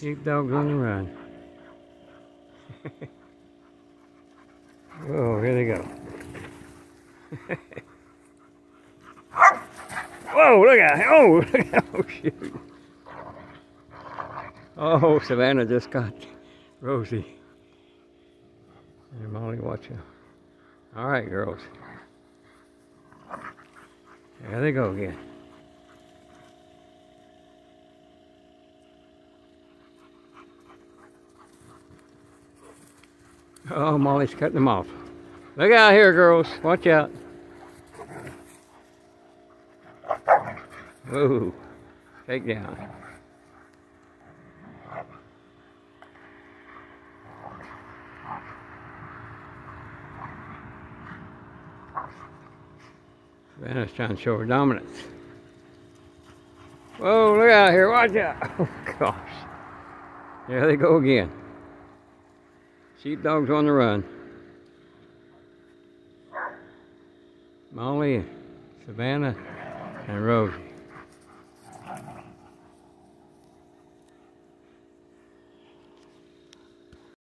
Sheepdogs on the run. Whoa, here they go. Whoa, look at Oh, look at Oh, shoot. Oh, Savannah just got Rosie. And Molly, watch out. All right, girls. There they go again. Oh, Molly's cutting them off. Look out here, girls. Watch out. Whoa. Take down. Savannah's trying to show her dominance. Whoa, look out here. Watch out. Oh, gosh. There they go again. Sheepdogs on the run. Molly, Savannah, and Rosie.